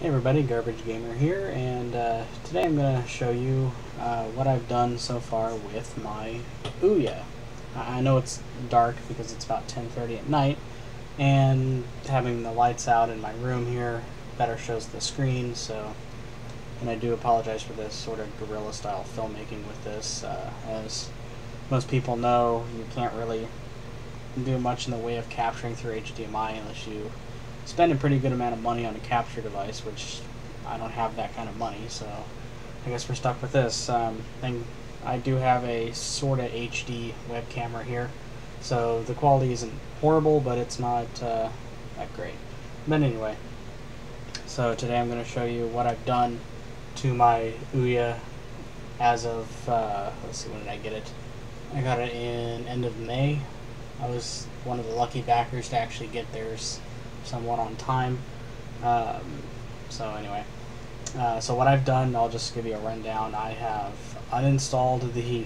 Hey everybody, Garbage Gamer here, and uh, today I'm going to show you uh, what I've done so far with my Ouya. I know it's dark because it's about 10.30 at night, and having the lights out in my room here better shows the screen, so, and I do apologize for this sort of guerrilla style filmmaking with this, uh, as most people know, you can't really do much in the way of capturing through HDMI unless you spend a pretty good amount of money on a capture device, which I don't have that kind of money, so I guess we're stuck with this. Um, and I do have a sort of HD web camera here, so the quality isn't horrible, but it's not uh, that great. But anyway, so today I'm going to show you what I've done to my Ouya as of, uh, let's see, when did I get it? I got it in end of May. I was one of the lucky backers to actually get theirs somewhat on time. Um, so anyway, uh, so what I've done, I'll just give you a rundown. I have uninstalled the,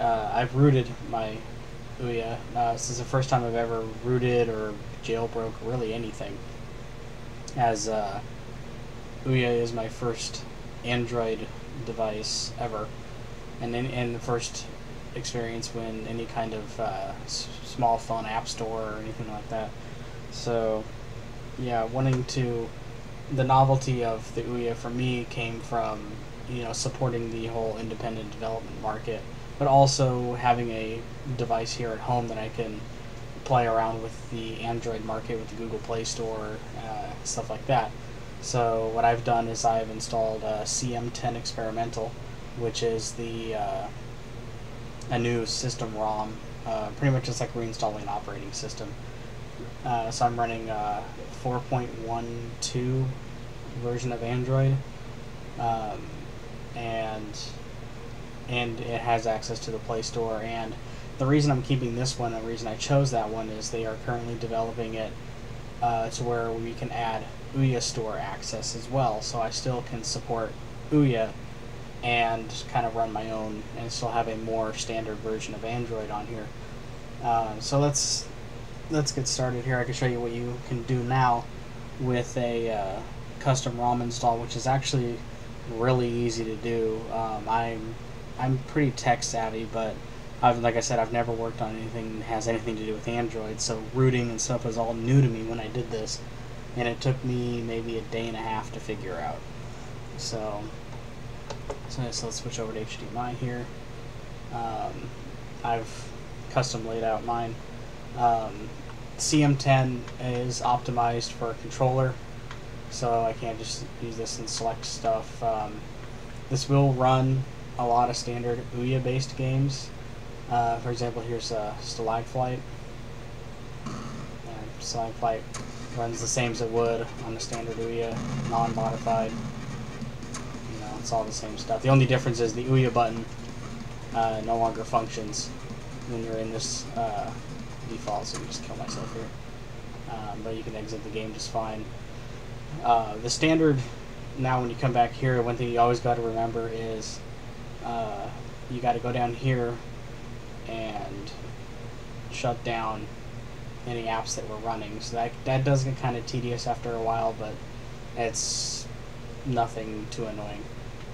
uh, I've rooted my Ouya. Uh, this is the first time I've ever rooted or jailbroke really anything. As uh, Ouya is my first Android device ever, and in, the first experience when any kind of uh, small phone app store or anything like that. So yeah, wanting to, the novelty of the Ouya for me came from, you know, supporting the whole independent development market, but also having a device here at home that I can play around with the Android market with the Google Play Store, uh, stuff like that. So what I've done is I've installed a CM10 Experimental, which is the uh, a new system ROM, uh, pretty much just like reinstalling an operating system. Uh, so I'm running uh, 4.12 version of Android, um, and and it has access to the Play Store. And the reason I'm keeping this one, the reason I chose that one, is they are currently developing it uh, to where we can add Ouya Store access as well. So I still can support Ouya and kind of run my own and still have a more standard version of Android on here. Uh, so let's let's get started here. I can show you what you can do now with a uh, custom ROM install, which is actually really easy to do. Um, I'm I'm pretty tech savvy, but I've, like I said, I've never worked on anything that has anything to do with Android, so rooting and stuff was all new to me when I did this, and it took me maybe a day and a half to figure out. So, so, so let's switch over to HDMI here. Um, I've custom laid out mine. Um, CM10 is optimized for a controller, so I can't just use this and select stuff. Um, this will run a lot of standard Ouya based games. Uh, for example, here's a Stalagflight. And Stalagflight runs the same as it would on the standard Ouya, non-modified. You know, it's all the same stuff. The only difference is the Ouya button uh, no longer functions when you're in this uh, default, so we just kill myself here. Um, but you can exit the game just fine. Uh, the standard, now when you come back here, one thing you always got to remember is uh, you got to go down here and shut down any apps that were running. So that, that does get kind of tedious after a while, but it's nothing too annoying.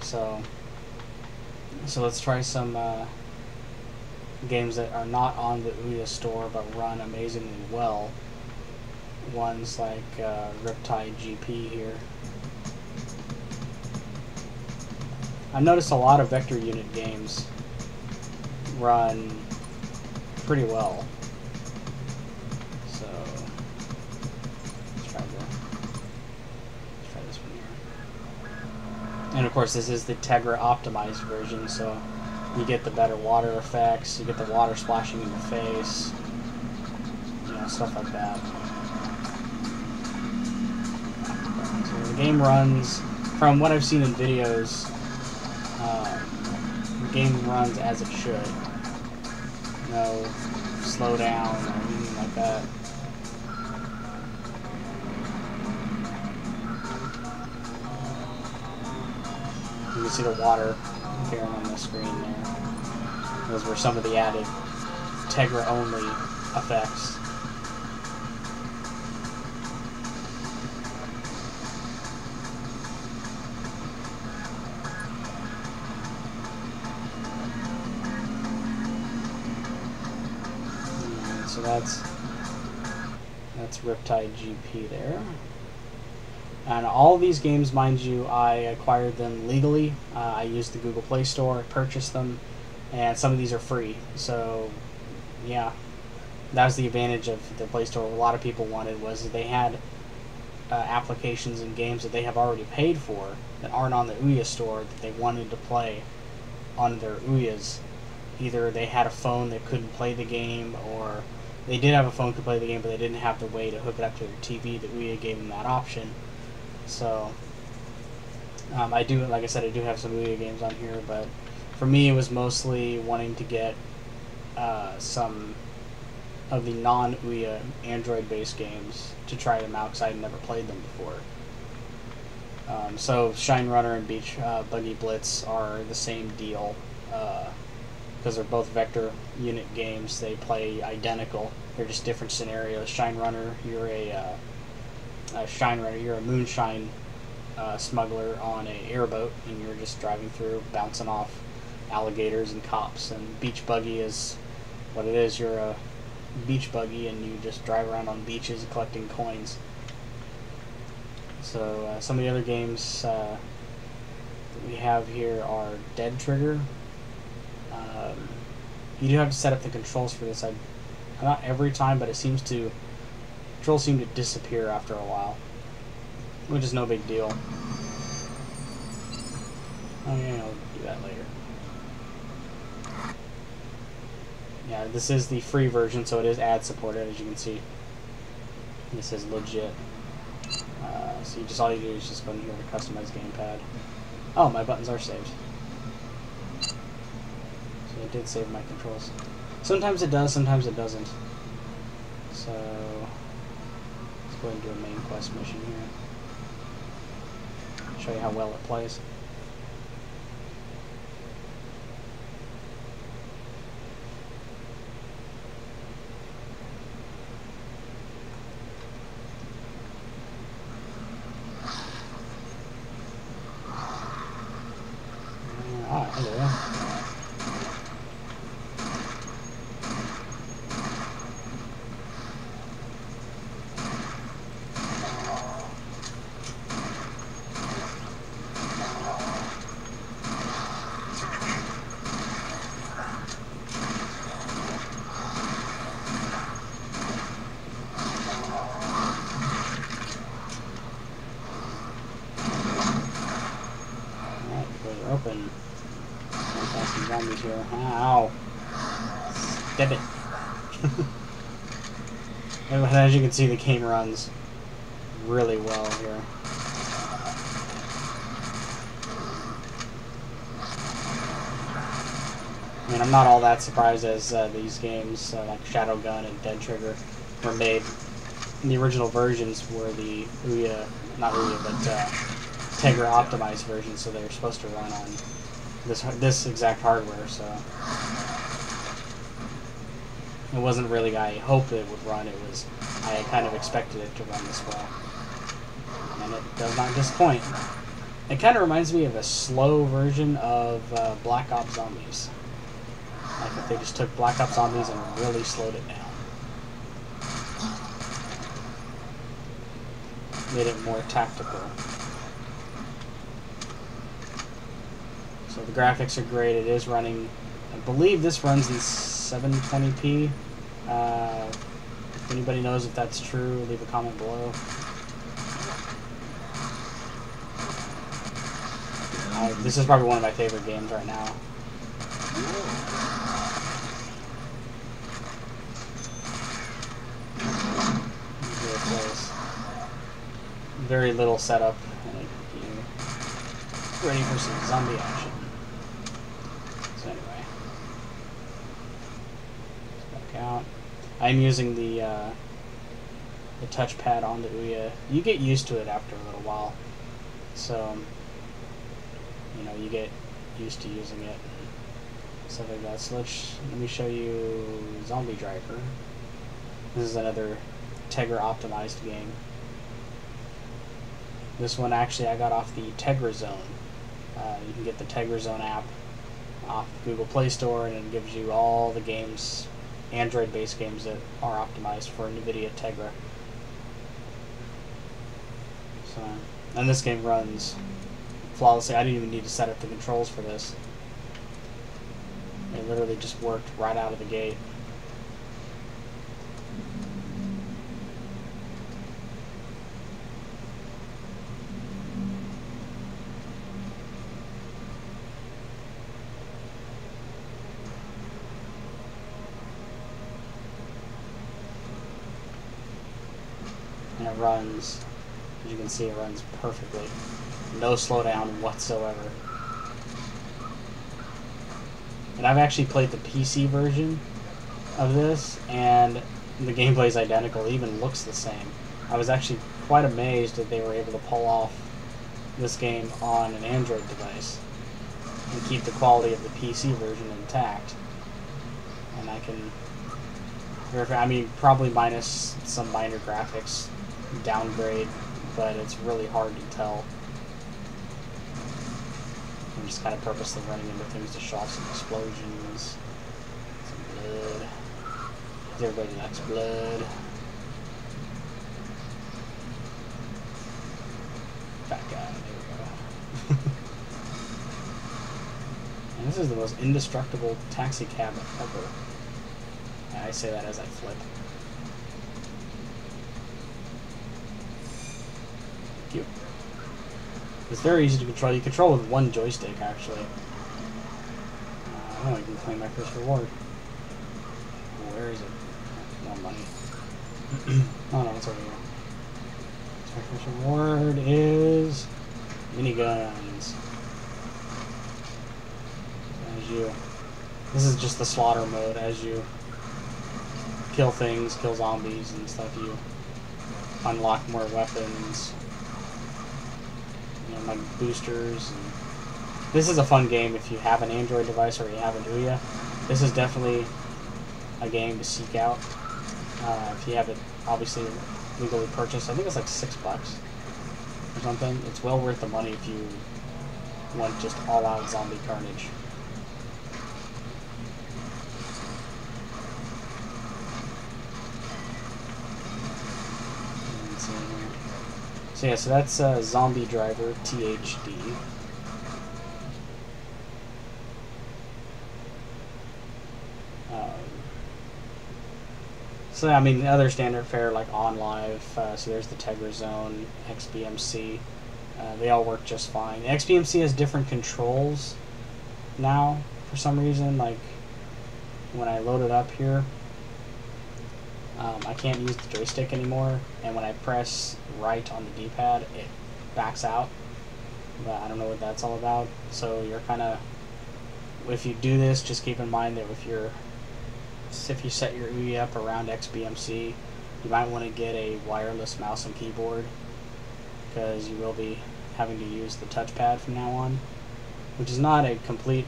So, so let's try some uh, games that are not on the Ouya store but run amazingly well. Ones like uh, Riptide GP here. I've noticed a lot of vector unit games run pretty well. So let's try this one here. And of course this is the Tegra optimized version, so you get the better water effects, you get the water splashing in your face, you know, stuff like that. So the game runs, from what I've seen in videos, um, the game runs as it should. No slow down or anything like that. You can see the water here on the screen there. Those were some of the added Tegra-only effects. so that's that's Riptide GP there. And all these games, mind you, I acquired them legally. Uh, I used the Google Play Store, I purchased them, and some of these are free. So, yeah, that was the advantage of the Play Store. A lot of people wanted was they had uh, applications and games that they have already paid for that aren't on the Ouya store that they wanted to play on their Ouyas. Either they had a phone that couldn't play the game, or they did have a phone to play the game, but they didn't have the way to hook it up to their TV. The Ouya gave them that option. So, um, I do, like I said, I do have some Ouya games on here, but for me, it was mostly wanting to get uh, some of the non-Ouya Android-based games to try them out because I had never played them before. Um, so Shine Runner and Beach uh, Buggy Blitz are the same deal because uh, they're both vector unit games. They play identical. They're just different scenarios. Shine Runner, you're a, uh, a Shine Runner, you're a moonshine uh, smuggler on a airboat, and you're just driving through, bouncing off alligators and cops. And Beach Buggy is what it is. You're a beach buggy and you just drive around on beaches collecting coins. So uh, some of the other games uh, that we have here are Dead Trigger. Um, you do have to set up the controls for this. I, not every time, but it seems to controls seem to disappear after a while, which is no big deal. Oh yeah, I'll do that later. Yeah, this is the free version, so it is ad supported, as you can see. This is legit. Uh, so you just all you do is just go in here to customize gamepad. Oh, my buttons are saved. So it did save my controls. Sometimes it does, sometimes it doesn't. So go ahead and do a main quest mission here. Show you how well it plays. open. Got here. Ow! Step it. as you can see, the game runs really well here. I mean, I'm not all that surprised as uh, these games, uh, like Shadowgun and Dead Trigger, were made. In the original versions were the Ouya, not Ouya, but uh, Tegra optimized version, so they're supposed to run on this this exact hardware. So it wasn't really I hoped it would run. It was I kind of expected it to run this well, and it does not disappoint. It kind of reminds me of a slow version of uh, Black Ops Zombies. Like if they just took Black Ops Zombies and really slowed it down. Made it more tactical. So the graphics are great. It is running, I believe this runs in 720p. Uh, if anybody knows if that's true, leave a comment below. Uh, this is probably one of my favorite games right now. Very little setup, ready for some zombie action. I'm using the uh, the touchpad on the Ouya. You get used to it after a little while, so you know you get used to using it and stuff like that. So let's let me show you Zombie Driver. This is another Tegra optimized game. This one actually I got off the Tegra Zone. Uh, you can get the Tegra Zone app off the Google Play Store and it gives you all the games Android-based games that are optimized for NVIDIA Tegra. So, and this game runs flawlessly. I didn't even need to set up the controls for this. It literally just worked right out of the gate. and it runs, as you can see, it runs perfectly. No slowdown whatsoever. And I've actually played the PC version of this, and the gameplay is identical. It even looks the same. I was actually quite amazed that they were able to pull off this game on an Android device and keep the quality of the PC version intact. And I can verify, I mean, probably minus some minor graphics downgrade, but it's really hard to tell. I'm just kind of purposely running into things to show off some explosions, some blood. Everybody likes blood. Fat guy, there we go. and this is the most indestructible taxi cab ever. I say that as I flip. you. It's very easy to control. You control with one joystick, actually. Uh, oh, I can claim my first reward. Where is it? More money. oh no, it's over here. My first reward is miniguns. As you, this is just the slaughter mode. As you kill things, kill zombies and stuff, you unlock more weapons you like boosters. And this is a fun game if you have an Android device or you have an Ouya. This is definitely a game to seek out. Uh, if you have it, obviously legally purchased. I think it's like six bucks or something. It's well worth the money if you want just all-out zombie carnage. So yeah, so that's uh, Zombie Driver THD. Um, so I mean, the other standard fare like OnLive. Uh, so there's the Tegra Zone, XBMC. Uh, they all work just fine. XBMC has different controls now for some reason. Like when I load it up here, um, I can't use the joystick anymore, and when I press right on the D-pad, it backs out. But I don't know what that's all about. So you're kind of, if you do this, just keep in mind that if you're, if you set your Ouya up around XBMC, you might want to get a wireless mouse and keyboard, because you will be having to use the touchpad from now on, which is not a complete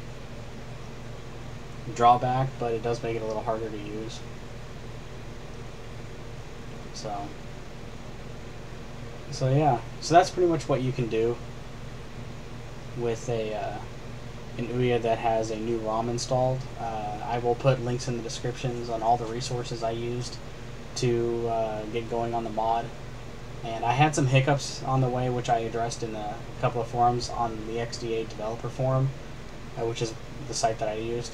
drawback, but it does make it a little harder to use. So, so yeah, so that's pretty much what you can do with a uh, an Ouya that has a new ROM installed. Uh, I will put links in the descriptions on all the resources I used to uh, get going on the mod. And I had some hiccups on the way, which I addressed in a couple of forums on the XDA developer forum, uh, which is the site that I used.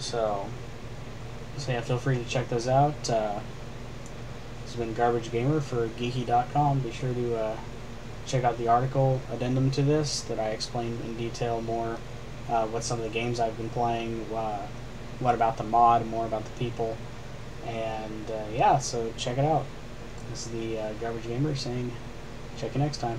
So, so yeah, feel free to check those out. Been Garbage Gamer for Geeky.com. Be sure to uh, check out the article addendum to this that I explain in detail more uh, what some of the games I've been playing, uh, what about the mod, more about the people, and uh, yeah, so check it out. This is the uh, Garbage Gamer saying, check you next time.